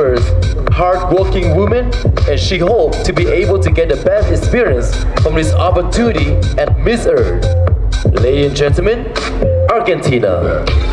dreamers, hard-working woman, and she hoped to be able to get the best experience from this opportunity at Miss Earth. Ladies and gentlemen, Argentina.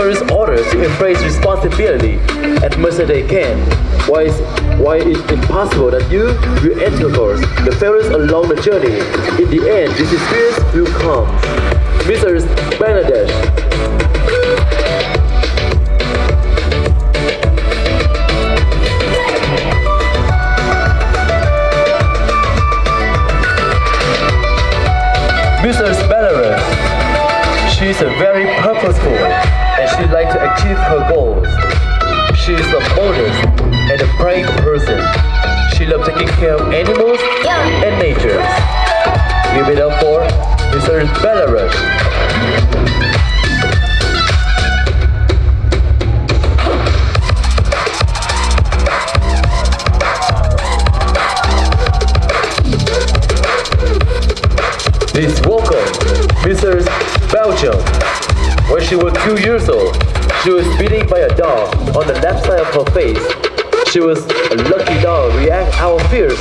Encourages others to embrace responsibility as much as they can. Why is why it is impossible that you will encounter the failures along the journey. In the end, this experience will come. Mrs. Bangladesh. Mrs. Belarus. She's a very purposeful and she likes to achieve her goals. She is a modest and a brave person. She loves taking care of animals and nature. Give it up for Mr. Belarus. When she was two years old, she was beaten by a dog on the left side of her face. She was a lucky dog react our fears,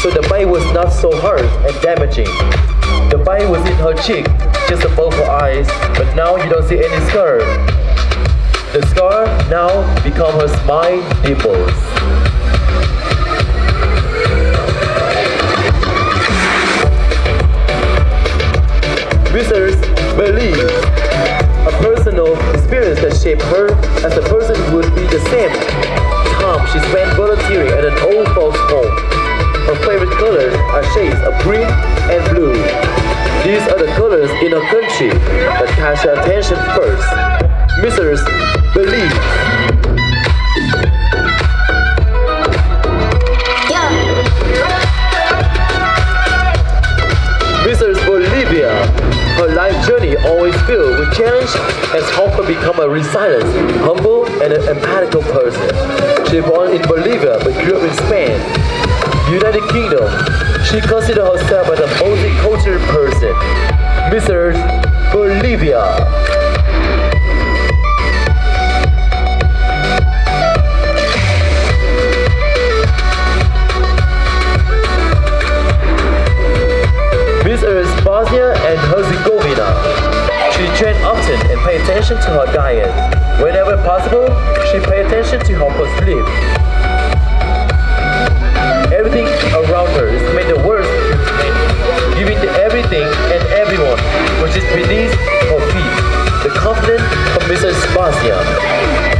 so the bite was not so hard and damaging. The bite was in her cheek, just above her eyes, but now you don't see any scar. The scar now become her smile dimples. Shaped her as a person would be the same time she spent volunteering at an old folks home. Her favorite colors are shades of green and blue. These are the colors in her country that catch her attention first. Visitors believe always filled with challenge has helped her become a resilient, humble, and an empathical person. She born in Bolivia but grew up in Spain. United Kingdom. She considers herself as a multicultural person. Mrs. Bolivia. Attention to her diet. Whenever possible, she pay attention to how her sleep. Everything around her is made the worst, giving to everything and everyone which is beneath her feet. The confidence of Mrs. Bosnia.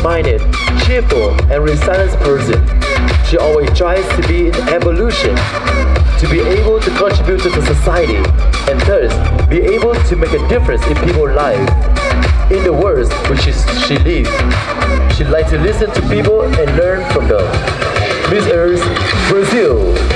Data-minded, cheerful, and resilient person. She always tries to be in evolution, to be able to contribute to the society, and thus be able to make a difference in people's lives. In the world which is, she lives, she likes to listen to people and learn from them. Miss Earth, Brazil.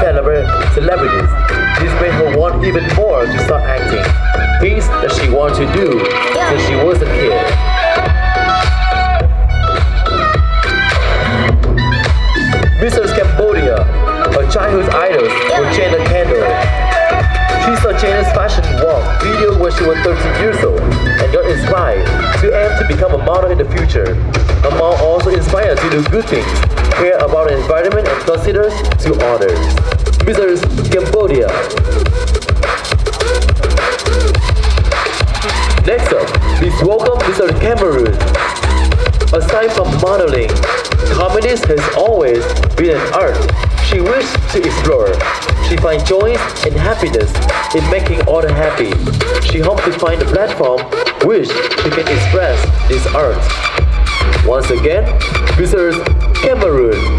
Celebra- celebrities. This made her want even more to start acting. Things that she wanted to do since she was a kid. Mrs. Cambodia, her childhood idols were Jenner Kendall. She saw Jenner's fashion walk video when she was 13 years old and got inspired to aim to become a model in the future. Her mom also inspired to do good things, care about the environment and consider to others. Mrs. Cambodia. Next up, please welcome Mr. Cameroon. Aside from modeling, comedy has always been an art she wished to explore. She finds joy and happiness in making others happy. She hopes to find a platform which she can express this art. Once again, Mrs. Cameroon.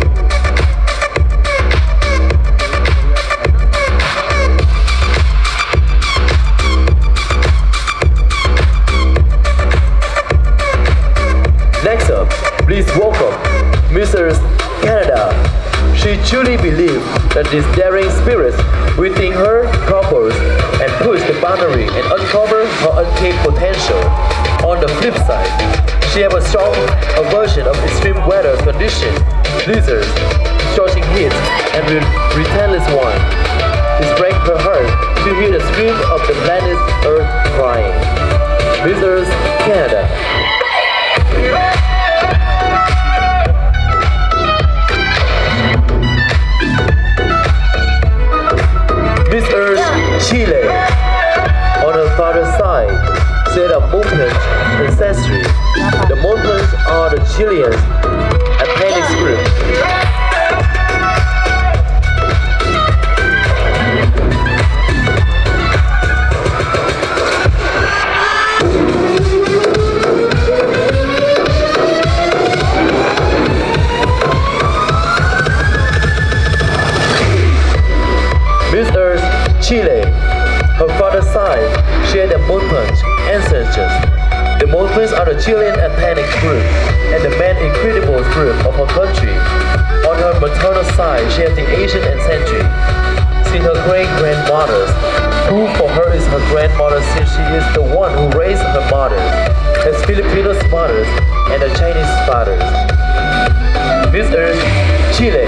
Mother, has Filipino mothers and the Chinese. Miss Earth, Chile.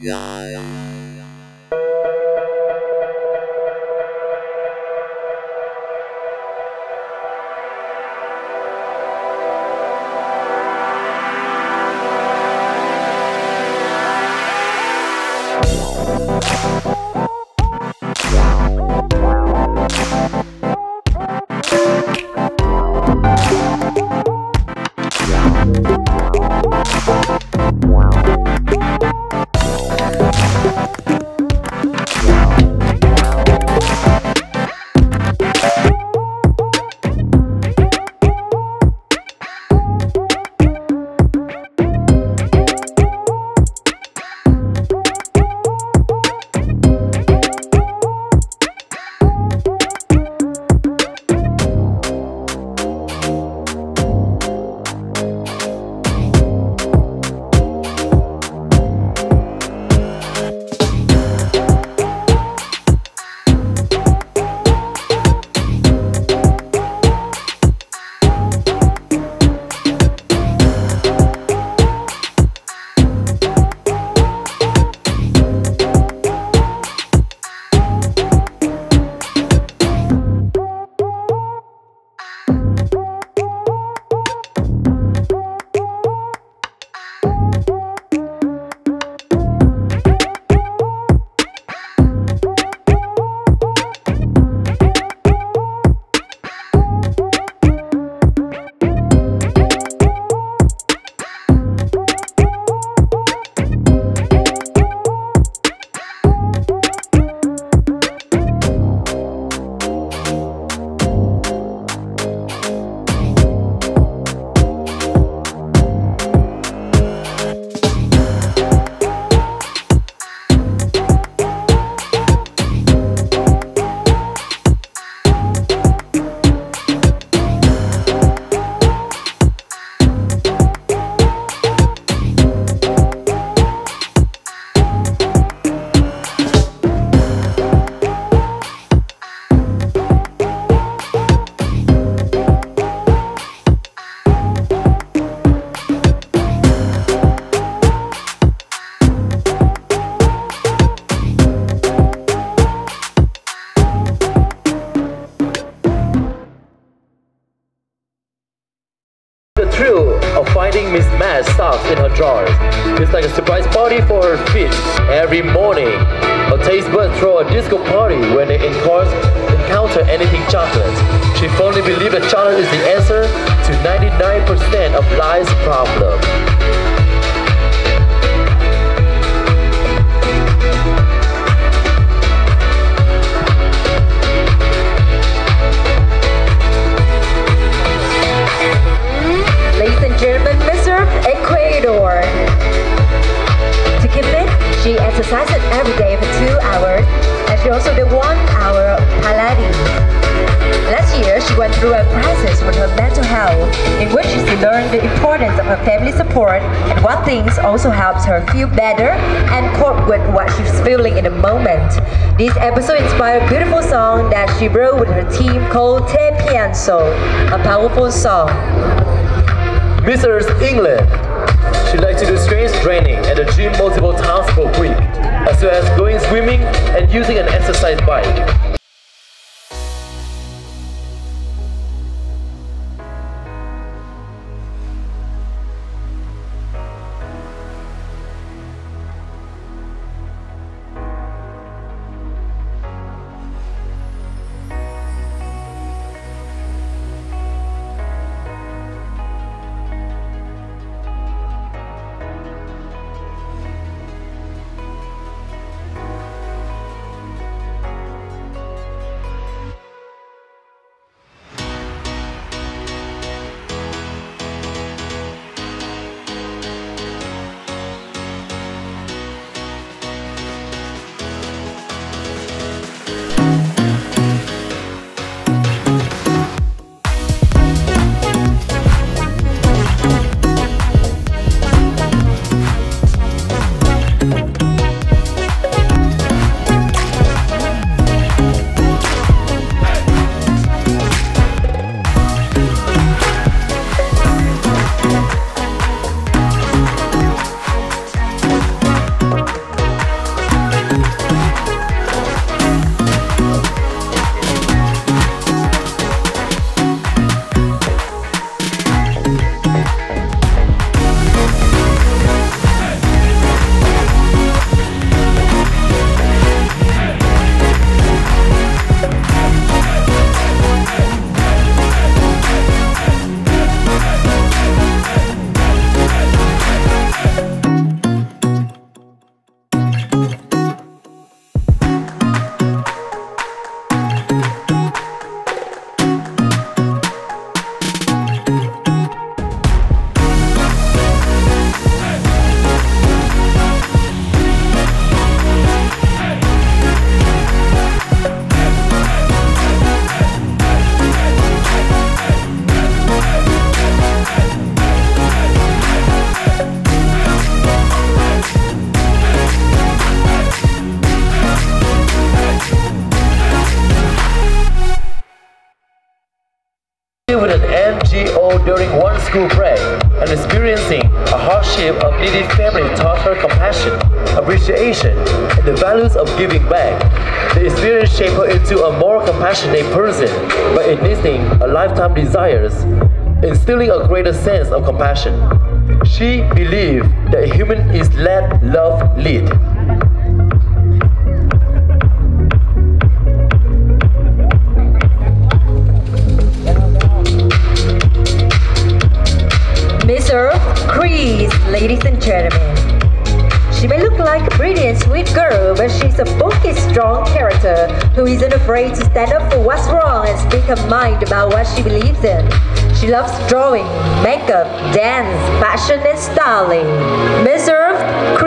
Yeah. Her family support and what things also helps her feel better and cope with what she's feeling in the moment. This episode inspired a beautiful song that she wrote with her team called Te Pienso, a powerful song. Mrs. England she likes to do strength training at the gym multiple times per week, as well as going swimming and using an exercise bike. More person but enlisting a lifetime desires, instilling a greater sense of compassion. She believed that a human is let love lead. Greece, ladies and gentlemen. Like a and sweet girl, but she's a bulky, strong character who isn't afraid to stand up for what's wrong and speak her mind about what she believes in. She loves drawing, makeup, dance, fashion, and styling. Miss Earth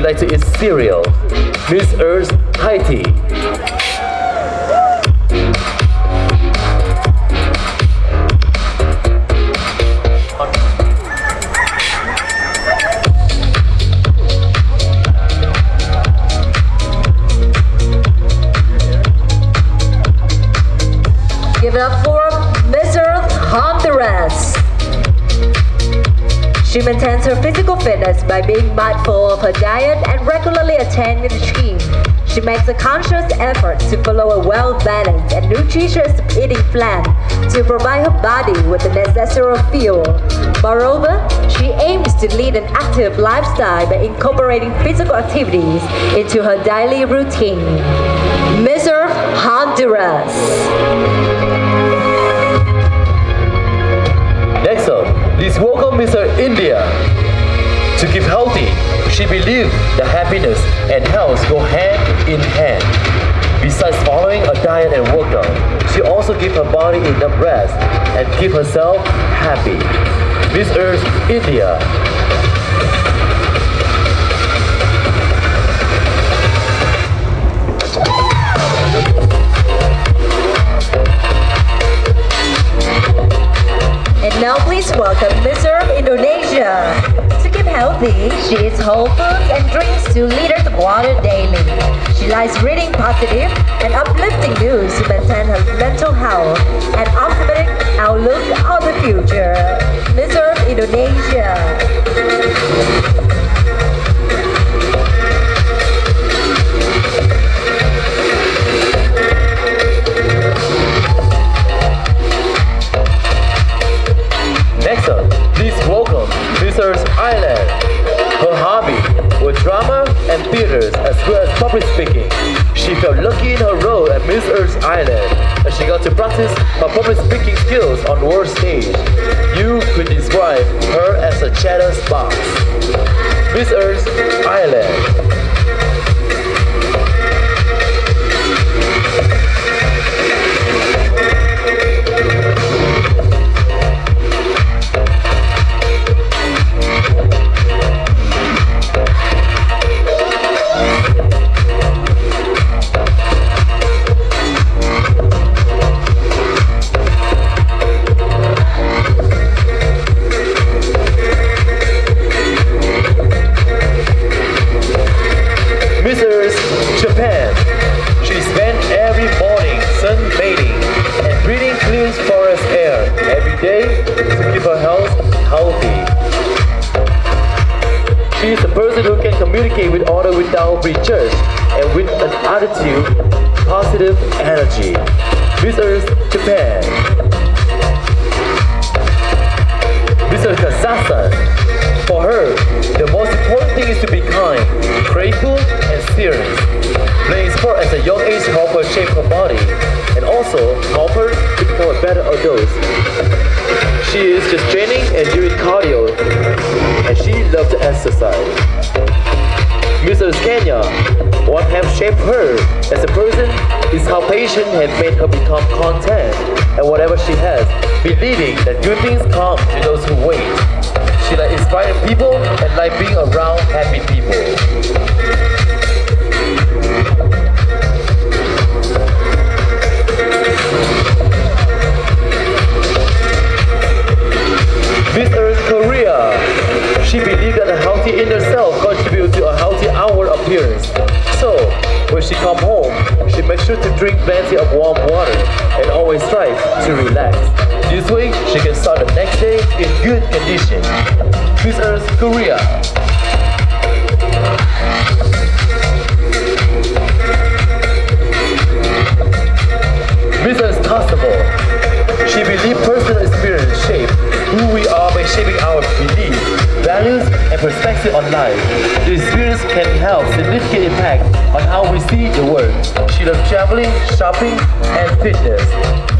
to eat cereal. Miss Earth Haiti. Fitness by being mindful of her diet and regularly attending the gym. She makes a conscious effort to follow a well-balanced and nutritious eating plan to provide her body with the necessary fuel. Moreover, she aims to lead an active lifestyle by incorporating physical activities into her daily routine. Earth Honduras. Next up, please welcome Mr. India. To keep healthy, she believes that happiness and health go hand in hand. Besides following a diet and workout, she also gives her body enough rest and keep herself happy. Miss Earth, India. And now please welcome Miss Earth Indonesia. Healthy, she eats whole foods and drinks 2 liters of water daily. She likes reading positive and uplifting news to maintain her mental health and optimistic outlook on the future. Earth Indonesia. Become a. She is just training and doing cardio, and she loves to exercise. Mrs. Kenya, what have shaped her as a person is how patience has made her become content and whatever she has, believing that good things come to those who wait. She like inspiring people and like being around happy people. Miss Earth Korea. She believed that a healthy inner self contributes to a healthy outward appearance. So, when she come home, she makes sure to drink plenty of warm water and always strive to relax. This way, she can start the next day in good condition. Miss Earth Korea. Mrs. Constable. She believes personal experience shape who we are by shaping our beliefs, values, and perspective on life. The experience can have significant impact on how we see the world. She loves traveling, shopping, and fitness.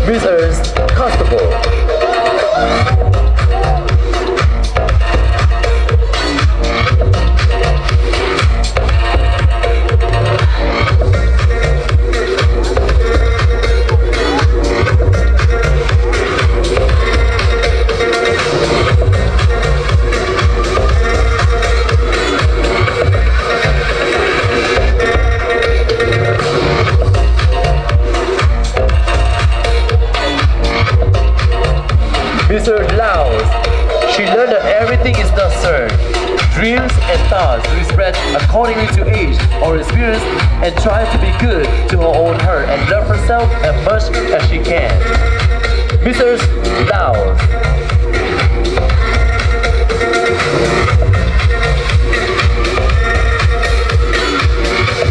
Miss Earth Constable. Accordingly to age or experience and try to be good to her own heart and love herself as much as she can. Mrs. Laos.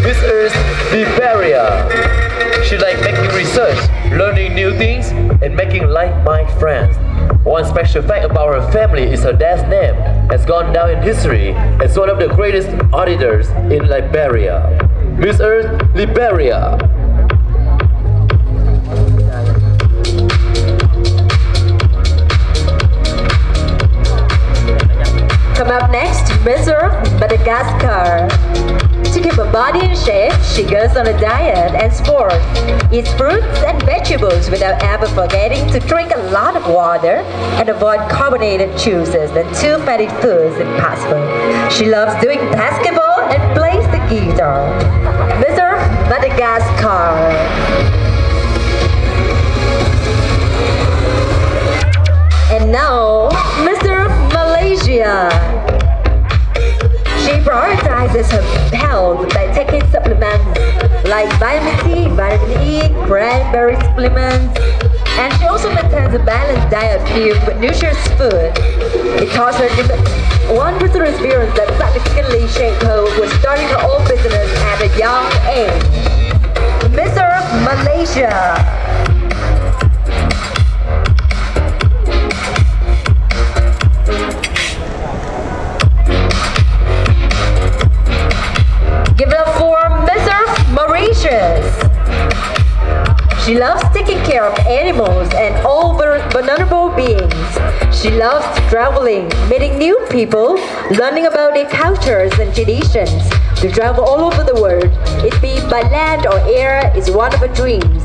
Miss Earth Liberia. She likes making research, learning new things, and making like-minded friends. One special fact about her family is her dad's name has gone down in history as one of the greatest auditors in Liberia. Miss Earth Liberia. Come up next, Miss Earth Madagascar. Keep her body in shape, she goes on a diet and sports, eats fruits and vegetables without ever forgetting to drink a lot of water and avoid carbonated juices and too fatty foods if possible. She loves doing basketball and plays the guitar. Earth Madagascar. And now, Mr. Malaysia. She prioritizes her health by taking supplements like vitamin C, vitamin E, cranberry supplements, and she also maintains a balanced diet filled with nutritious food. It taught her one personal experience that significantly shaped her was starting her own business at a young age. Mr. Malaysia. She loves taking care of animals and all vulnerable beings. She loves traveling, meeting new people, learning about their cultures and traditions. To travel all over the world, it be by land or air, is one of her dreams.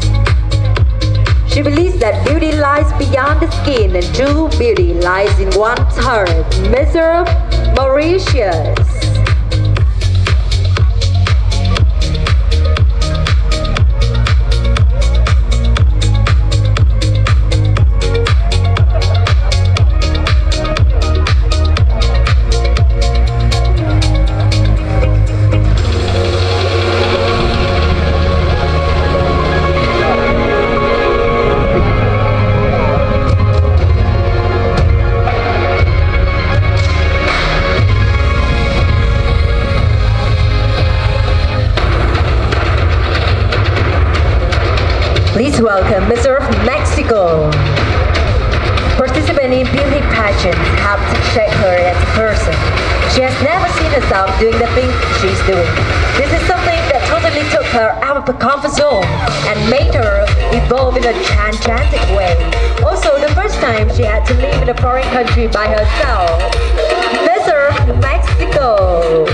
She believes that beauty lies beyond the skin and true beauty lies in one's heart. Mr. Mauritius. Welcome Mr. Mexico. Participating in beauty pageants helped to check her as a person. She has never seen herself doing the things she's doing. This is something that totally took her out of the comfort zone and made her evolve in a gigantic way. Also, the first time she had to live in a foreign country by herself. Mr. Mexico.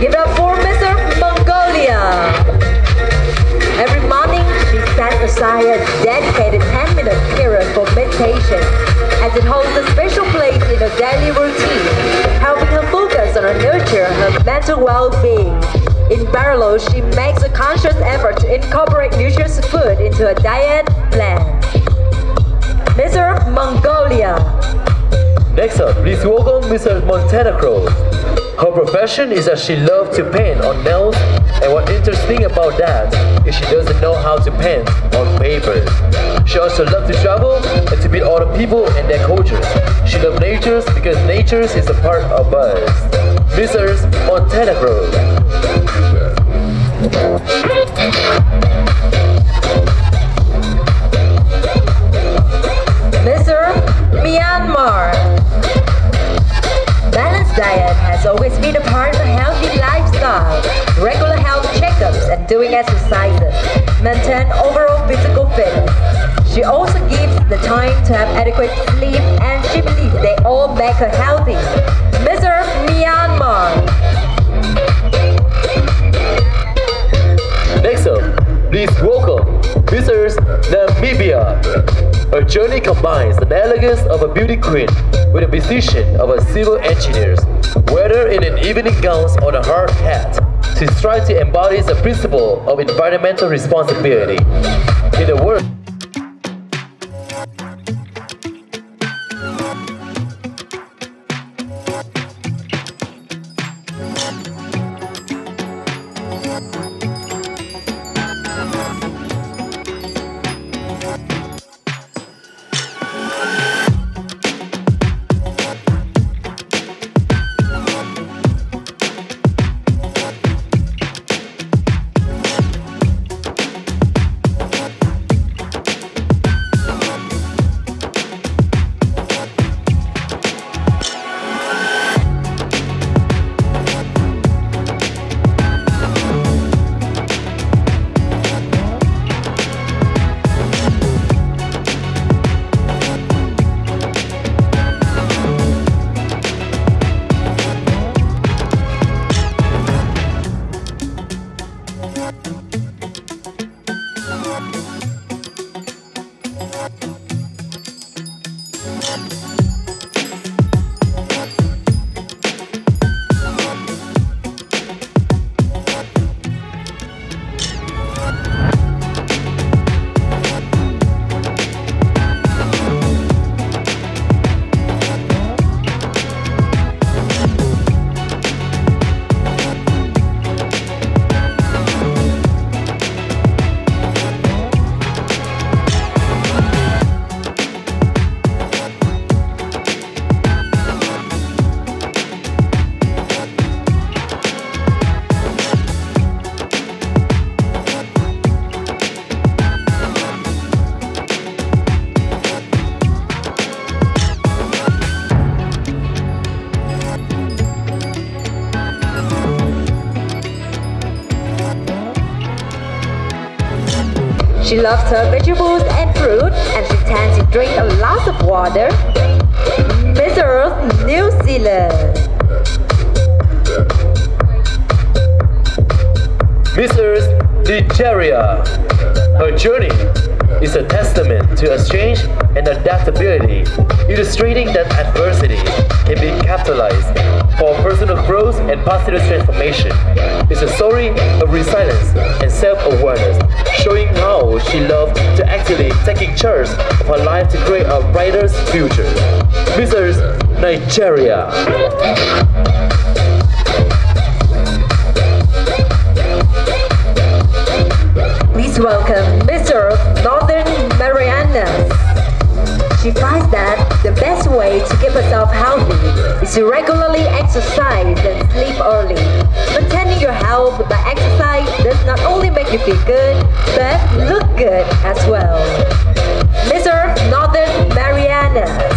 Give up for Mr. Mongolia. Every morning, she sets aside a dedicated 10-minute period for meditation, as it holds a special place in her daily routine, helping her focus on her nurture her mental well-being. In parallel, she makes a conscious effort to incorporate nutritious food into her diet plan. Mr. Mongolia. Next up, please welcome Mrs. Montenegro. Her profession is that she loves to paint on nails, and what's interesting about that is she doesn't know how to paint on paper. She also loves to travel and to meet other people and their cultures. She loves nature because nature is a part of us. Mrs. Montenegro. Mr. Myanmar. Diet has always been a part of a healthy lifestyle. Regular health checkups and doing exercises maintain overall physical fitness. She also gives the time to have adequate sleep and she believes they all make her healthy. Mr. Myanmar. Next up, please welcome Mrs. Namibia. Her journey combines the elegance of a beauty queen with the precision of a civil engineer, whether in an evening gown or a hard hat. She strives to embody the principle of environmental responsibility. In the work She loves her vegetables and fruit and she tends to drink a lot of water. Miss Earth, New Zealand. Miss Earth Nigeria. Her journey is a testament to exchange and adaptability, illustrating that adversity can be capitalized for personal growth and positive transformation. It's a story of resilience and self-awareness, showing how she loved to actively taking charge of her life to create a brighter future. Earth Nigeria. Please welcome Mr. Northern Marianas. She finds that the best way to keep herself healthy is to regularly exercise and sleep early. Maintaining your health by exercise does not only make you feel good, but look good as well. Earth, Northern Marianas.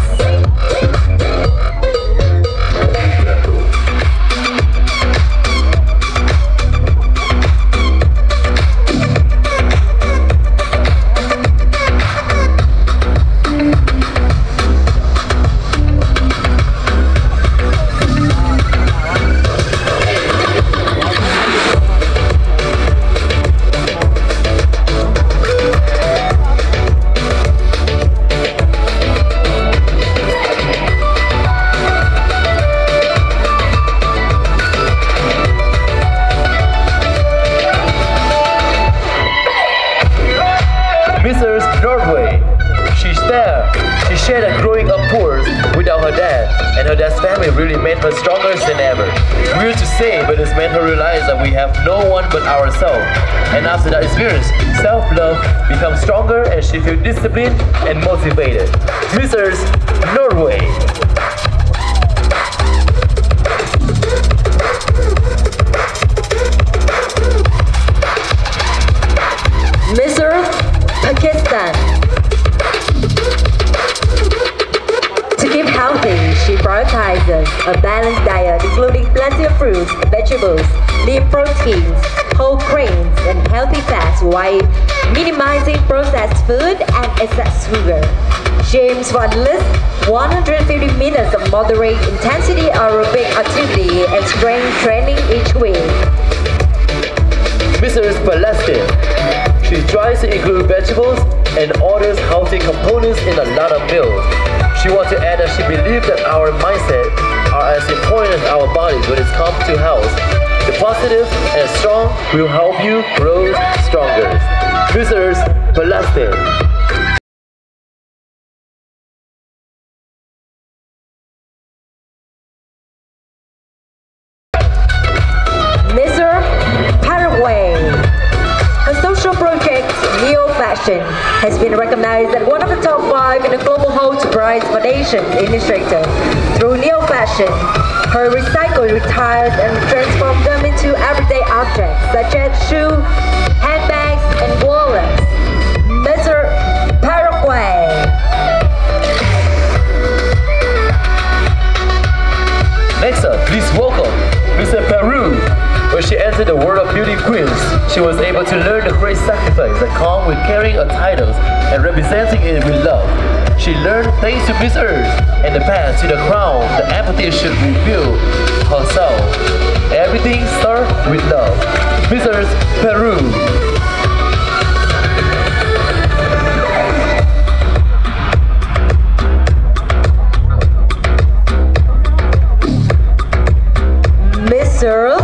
And strength training each week. Mrs. Palestine. She tries to include vegetables and orders healthy components in a lot of meals. She wants to add that she believes that our mindset are as important as our bodies when it comes to health. The positive and strong will help you grow stronger. Mrs. Palestine. Initiative. Through Neo Fashion, her recycled retires and transformed them into everyday objects such as shoes, handbags, and wallets. Mr. Paraguay. Next up, please welcome Mr. Peru. When she entered the world of beauty queens, she was able to learn the great sacrifice that comes with carrying a title and representing it with love. She learned things to Miss Earth and the path to the crown, the empathy should reveal herself. Everything starts with love. Miss Earth, Peru. Philippines.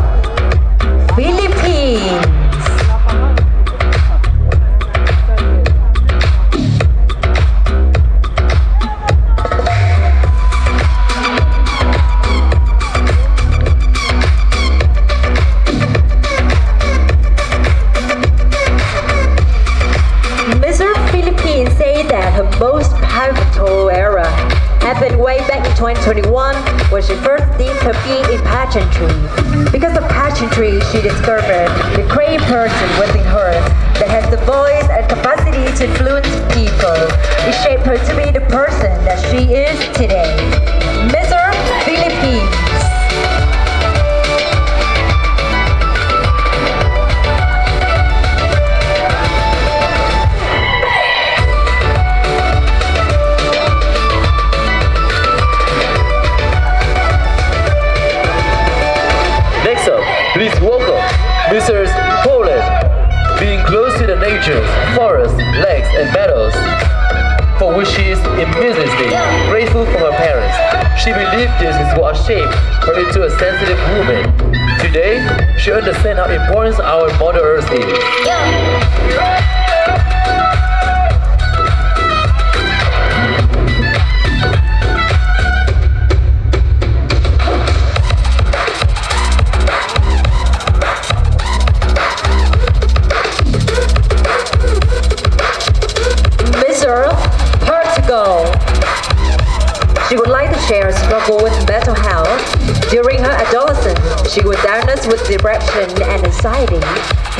With depression and anxiety.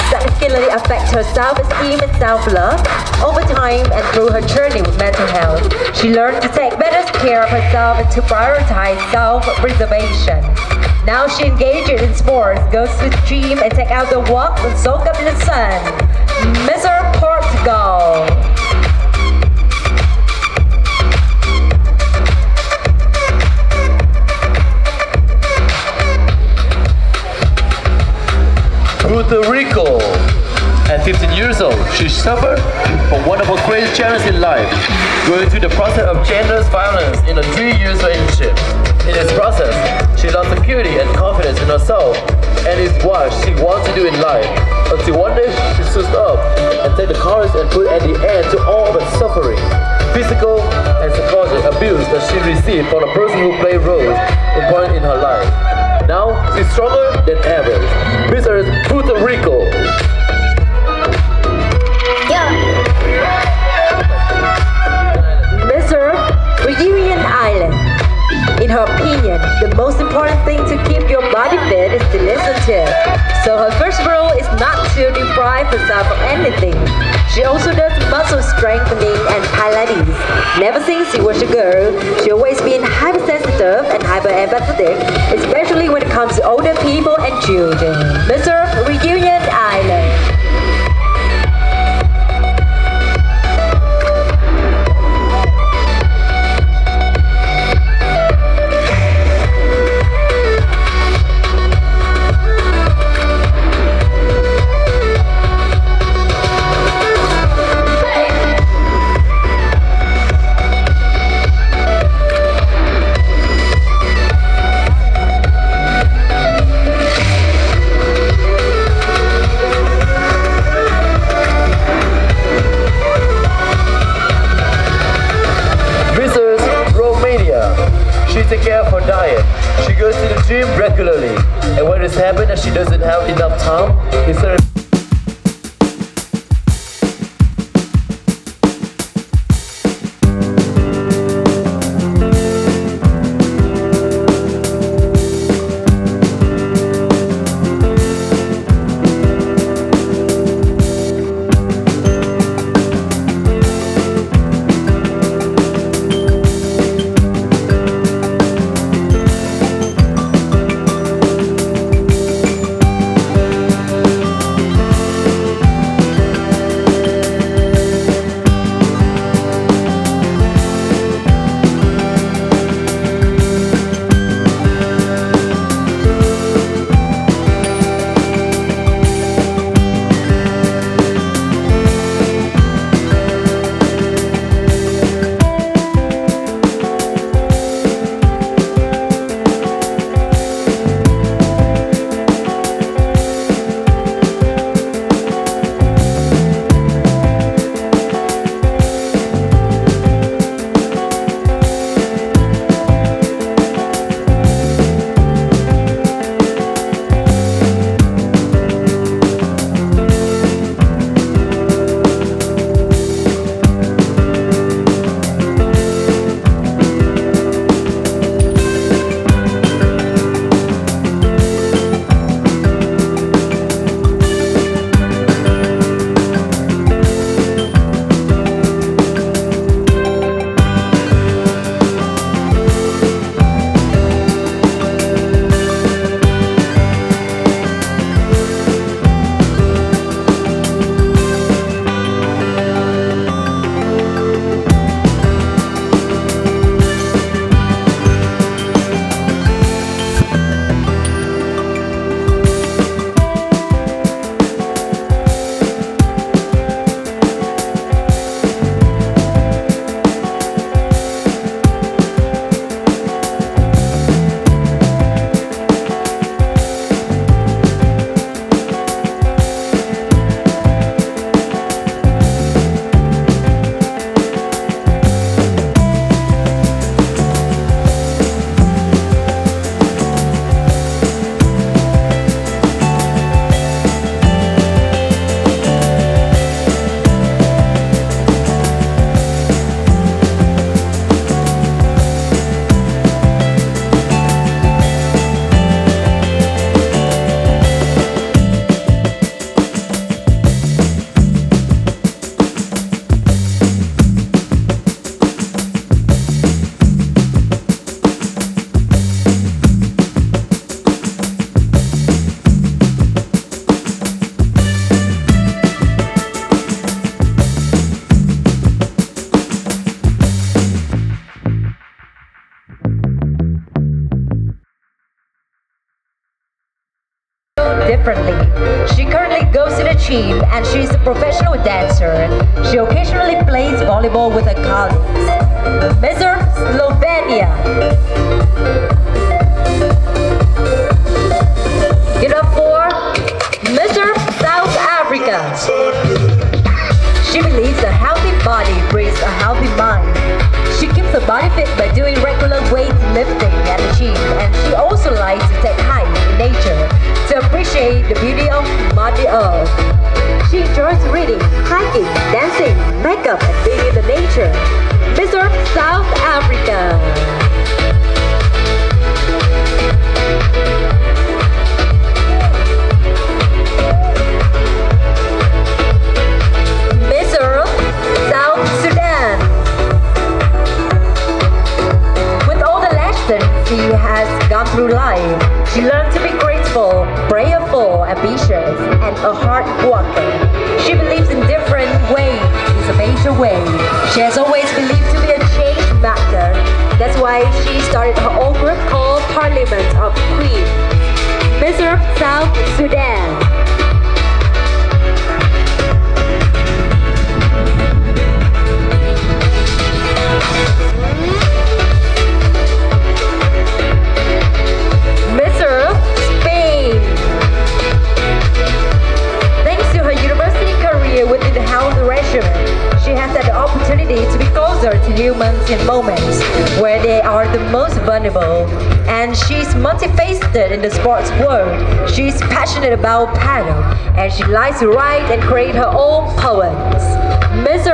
Significantly affected her self-esteem and self-love. Over time and through her journey with mental health, she learned to take better care of herself and to prioritize self-preservation. Now she engages in sports, goes to the gym, and take out the walk and soak up in the sun. Mr. Puerto Rico. At 15 years old, she suffered from one of her greatest challenges in life, going through the process of gender violence in a three years relationship. In this process, she lost security and confidence in herself and is what she wants to do in life. Until one day she stood up and take the courage and put at the end to all the suffering, physical and psychological abuse that she received from the person who played roles important in her life. Now she's stronger than ever. Earth, Puerto Rico. Mr. Reunion Island. In her opinion, the most important thing to keep your body fit is to listen to. So her first rule is not to deprive herself of anything. She also does muscle strengthening and Pilates. Never since she was a girl, she always been hypersensitive and hyper-empathetic, especially when it comes to older people and children. Mr. Reunion Island. major way. She has always believed to be a change maker. That's why she started her own group called Parliament of Queen, Miserable South Sudan. to be closer to humans in moments where they are the most vulnerable. And she's multifaceted in the sports world. She's passionate about paddle, and she likes to write and create her own poems. Miss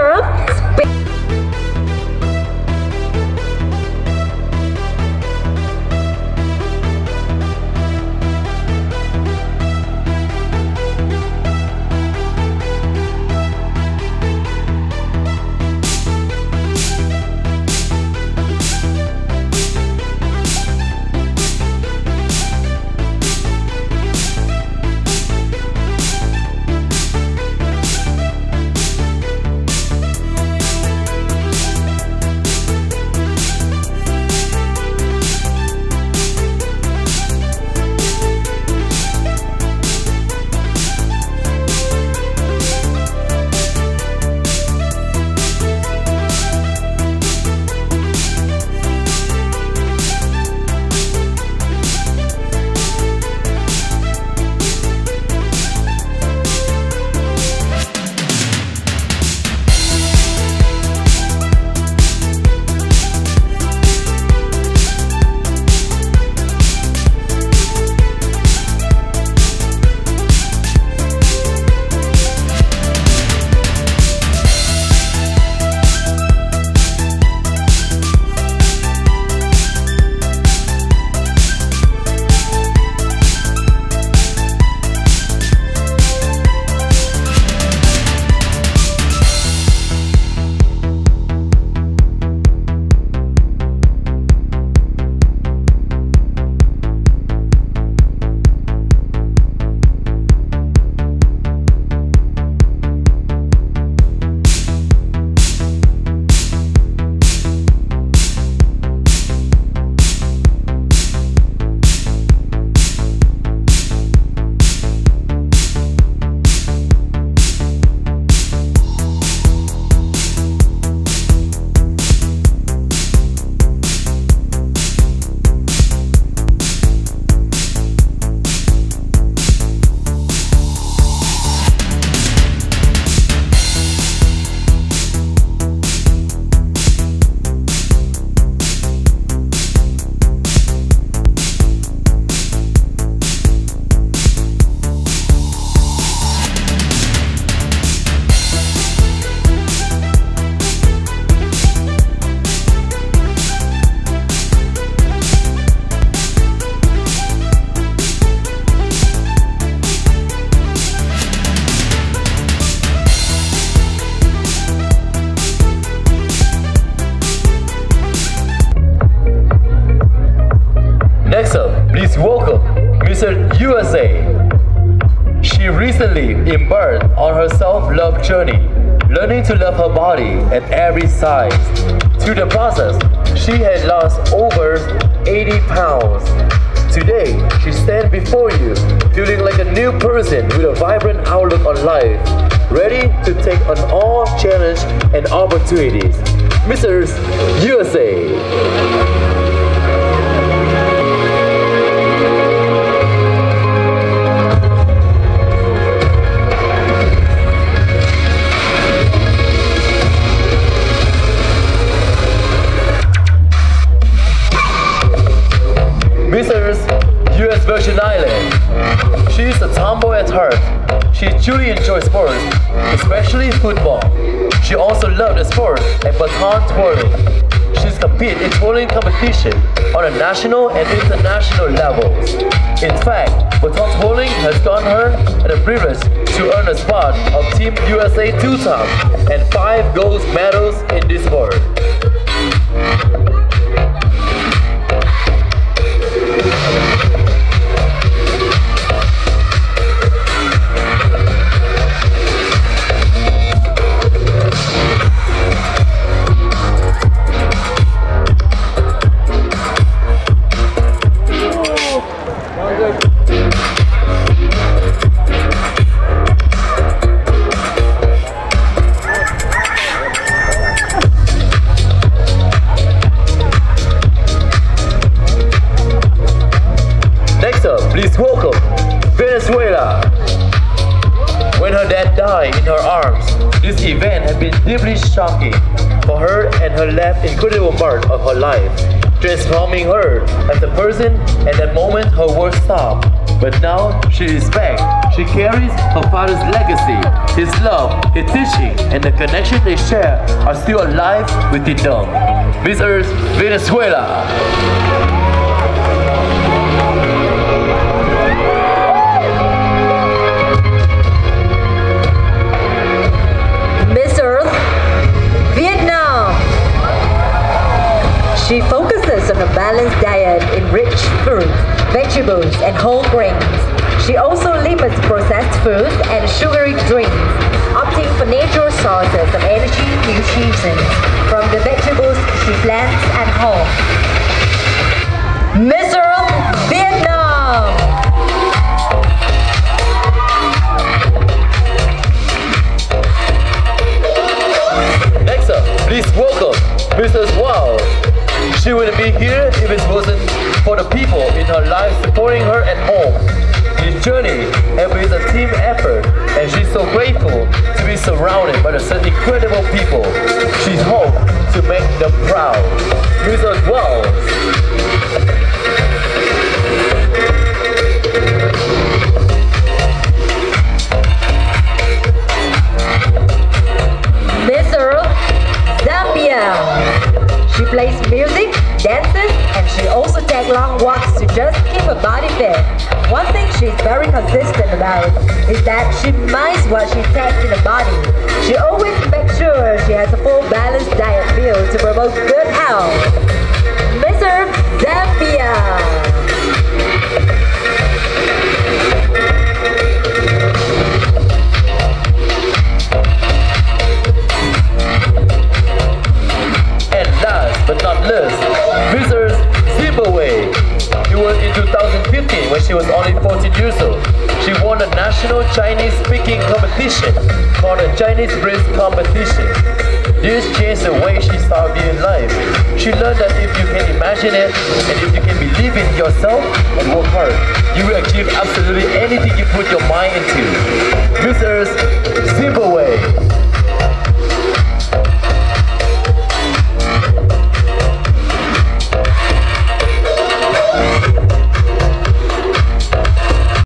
to love her body at every size. Through the process, she had lost over 80 pounds. Today, she stands before you, feeling like a new person with a vibrant outlook on life, ready to take on all challenges and opportunities. Mrs. USA. At heart. She truly enjoys sports, especially football. She also loves the sport and baton twirling. She's competed in twirling competition on a national and international levels. In fact, baton twirling has gotten her the privilege to earn a spot of Team USA two times and five gold medals in this sport. Share are still alive. Miss Earth, Venezuela. Miss Earth, Vietnam. She focuses on a balanced diet in rich fruits, vegetables, and whole grains. She also limits processed foods and sugary drinks, opting for natural sources of energy nutrition from the vegetables she plants at home. Earth, Vietnam. Next up, please welcome Mrs. Wow. She wouldn't be here if it wasn't for the people in her life supporting her at home. This journey has been a team effort, and she's so grateful to be surrounded by such incredible people. She's hopes to make them proud. Zambia. She plays music, dances, she also takes long walks to just keep her body fit. One thing she's very consistent about is that she minds what she takes in her body. She always makes sure she has a full balanced diet meal to promote good health. Earl, Zambia. But not least, 2015 when she was only 14 years old. She won a national Chinese speaking competition called the Chinese Bridge Competition. This changed the way she saw viewing life. She learned that if you can imagine it and if you can believe in yourself and work hard, you will achieve absolutely anything you put your mind into. Mrs.